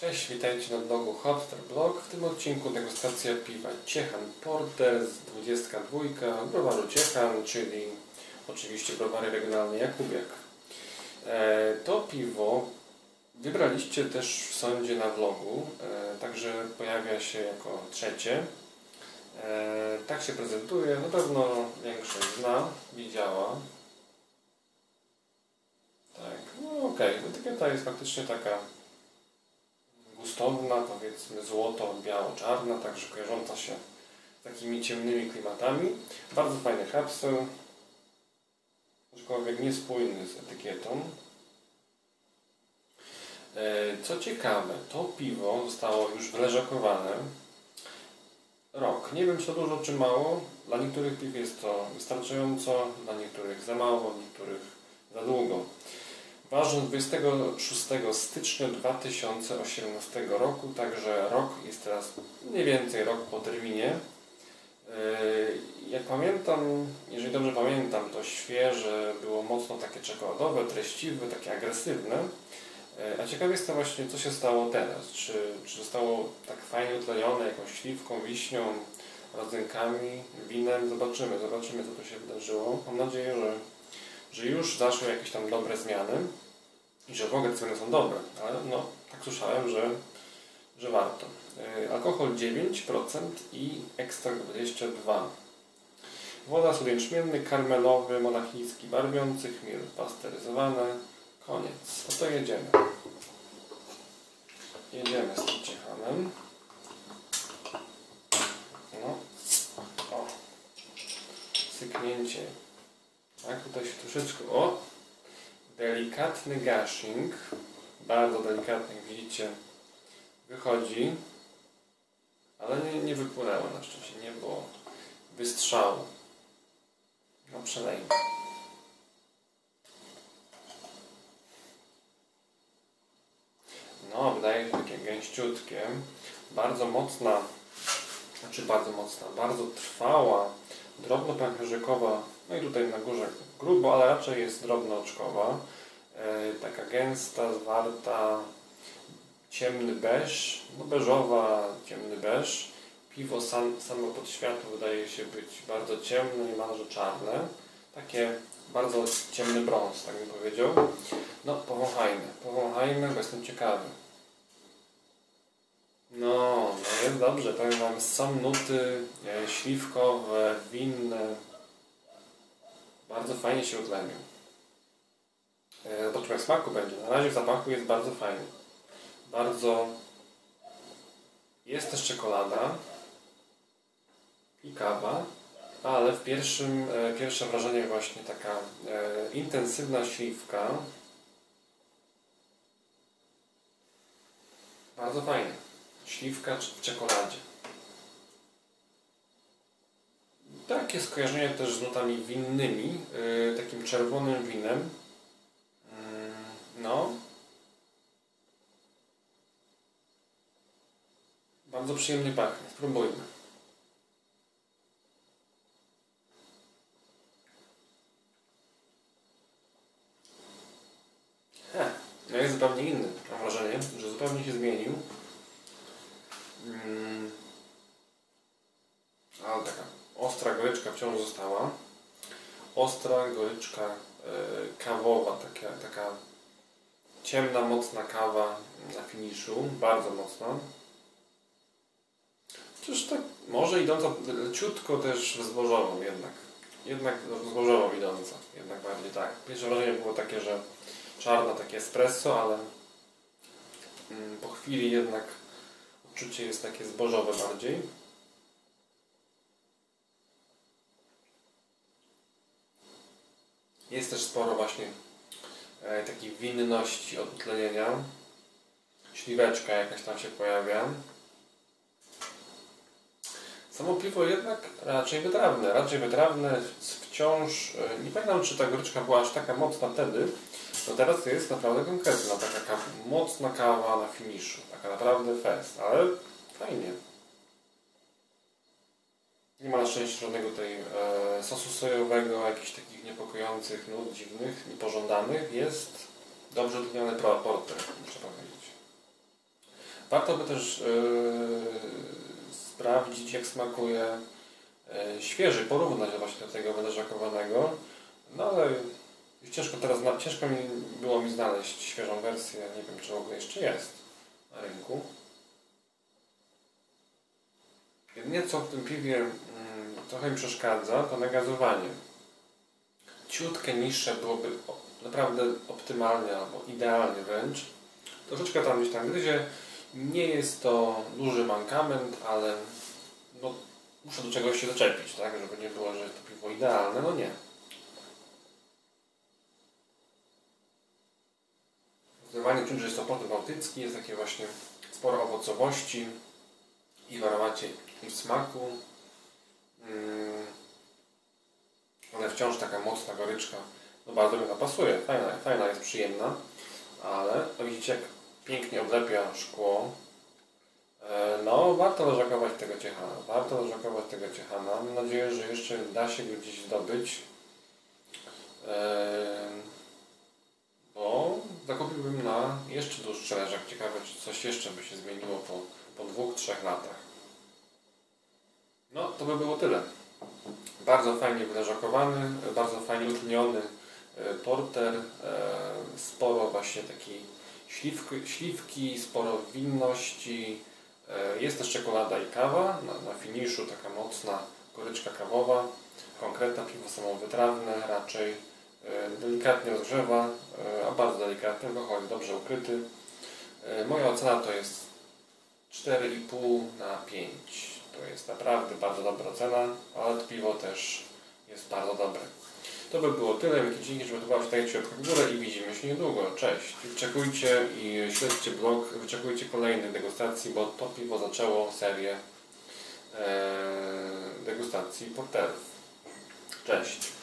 Cześć, witajcie na blogu Hopster Blog. W tym odcinku degustacja piwa Ciechan Porter z 22 browaru Ciechan, czyli oczywiście browary regionalny Jakubiak. E, to piwo wybraliście też w sądzie na vlogu, e, także pojawia się jako trzecie. E, tak się prezentuje, na pewno większość zna, widziała. Tak, no okej, okay. etykieta jest faktycznie taka gustowna, powiedzmy złoto-biało-czarna, także kojarząca się z takimi ciemnymi klimatami. Bardzo fajny kapsuł, aczkolwiek niespójny z etykietą. E, co ciekawe, to piwo zostało już wyleżakowane rok. Nie wiem, czy to dużo, czy mało. Dla niektórych piw jest to wystarczająco, dla niektórych za mało, niektórych za długo. Ważny 26 stycznia 2018 roku, także rok jest teraz mniej więcej rok po terminie. Yy, jak pamiętam, jeżeli dobrze pamiętam, to świeże było mocno takie czekoladowe, treściwe, takie agresywne. Yy, a ciekaw jestem właśnie, co się stało teraz. Czy, czy zostało tak fajnie utlenione jakąś śliwką, wiśnią, rodzynkami, winem? Zobaczymy, zobaczymy, co tu się wydarzyło. Mam nadzieję, że że już zaszły jakieś tam dobre zmiany i że w ogóle zmiany są dobre, ale no, tak słyszałem, że, że warto. Yy, alkohol 9% i ekstrakt 22%. Woda sód jęczmienny, karmelowy, monachijski barwiący, chmiel pasteryzowany. Koniec. No to jedziemy. Jedziemy z tym ciechanem. No. O. Syknięcie tak, tutaj się troszeczkę, o, delikatny gashing, bardzo delikatny, jak widzicie, wychodzi, ale nie, nie wypłynęło na szczęście, nie było wystrzału. No przelejmy. No, wydaje się takie gęściutkie, bardzo mocna, znaczy bardzo mocna, bardzo trwała, drobno pęcherzykowa no i tutaj na górze grubo, ale raczej jest drobnooczkowa. E, taka gęsta, zwarta, ciemny beż, no beżowa, ciemny beż. Piwo sam, samo pod światło wydaje się być bardzo ciemne, niemalże czarne. Takie bardzo ciemny brąz, tak bym powiedział. No, powąchajmy, powąchajmy, bo jestem ciekawy. No, no jest dobrze, powiem Wam, są nuty e, śliwkowe, winne, bardzo fajnie się utlenią. Zobaczymy jak smaku będzie. Na razie w zapachu jest bardzo fajny. Bardzo... Jest też czekolada i kawa, ale w pierwszym, e, pierwsze wrażenie właśnie taka e, intensywna śliwka. Bardzo fajnie. Śliwka w czekoladzie. Takie skojarzenie też z nutami winnymi, yy, takim czerwonym winem. Yy, no. Bardzo przyjemnie pachnie. Spróbujmy. Ha, no jest zupełnie inny. Mam wrażenie, że zupełnie się zmienił. Yy. Ale taka ostra goryczka wciąż została. Ostra goryczka e, kawowa, taka, taka ciemna, mocna kawa na finiszu, bardzo mocna. Chociaż tak może idąca leciutko też zbożową jednak. Jednak zbożową idąca, jednak bardziej tak. Pierwsze wrażenie było takie, że czarna, takie espresso, ale mm, po chwili jednak odczucie jest takie zbożowe bardziej. Jest też sporo właśnie e, takiej winności od utlenienia. Śliweczka jakaś tam się pojawia. Samo piwo jednak raczej wytrawne. Raczej wytrawne wciąż. E, nie pamiętam, czy ta goryczka była aż taka mocna wtedy. No teraz jest naprawdę konkretna. Taka mocna kawa na finiszu. Taka naprawdę fest. Ale fajnie. Nie ma na szczęście żadnego tutaj e, sosu sojowego, jakichś takich niepokojących nut dziwnych, niepożądanych. Jest dobrze odmieniony porter, muszę powiedzieć. Warto by też yy, sprawdzić, jak smakuje yy, świeży, porównać właśnie do tego wyleżakowanego. No ale ciężko teraz, ciężko mi było mi znaleźć świeżą wersję. Nie wiem, czy w ogóle jeszcze jest na rynku. Jedynie co w tym piwie mm, trochę mi przeszkadza, to nagazowanie. Ciutkę niższe byłoby naprawdę optymalnie albo idealnie wręcz. Troszeczkę tam gdzieś tam gryzie. Nie jest to duży mankament, ale no, muszę do czegoś się doczepić, tak? Żeby nie było, że to piwo idealne. No nie. Zdecydowanie czuć, że jest to port bałtycki, jest takie właśnie sporo owocowości i w aromacie i w smaku. Mm. Ale wciąż taka mocna goryczka. No bardzo mi napasuje. Fajna, fajna jest, przyjemna. Ale no widzicie, jak pięknie oblepia szkło. E, no, warto leżakować tego ciechana. Warto leżakować tego ciechana. Mam nadzieję, że jeszcze da się go gdzieś zdobyć. E, bo zakupiłbym na jeszcze dłuższy leżak. Ciekawe, czy coś jeszcze by się zmieniło po, po dwóch, trzech latach. No, to by było tyle. Bardzo fajnie wyleżakowany, bardzo fajnie utleniony e, porter, e, sporo właśnie takiej śliwki, śliwki sporo winności, e, jest też czekolada i kawa, na, na finiszu taka mocna goryczka kawowa, konkretna piwo samowytrawne raczej, delikatnie rozgrzewa, a bardzo delikatny, wychodzi dobrze ukryty. Moja ocena to jest 4,5 na 5. To jest naprawdę bardzo dobra cena, ale piwo też jest bardzo dobre. To by było tyle. Wielkie dzięki, że wydawałeś dajcie w górę i widzimy się niedługo. Cześć. Wyczekujcie i śledźcie blog, wyczekujcie kolejnych degustacji, bo to piwo zaczęło serię e, degustacji porterów. Cześć.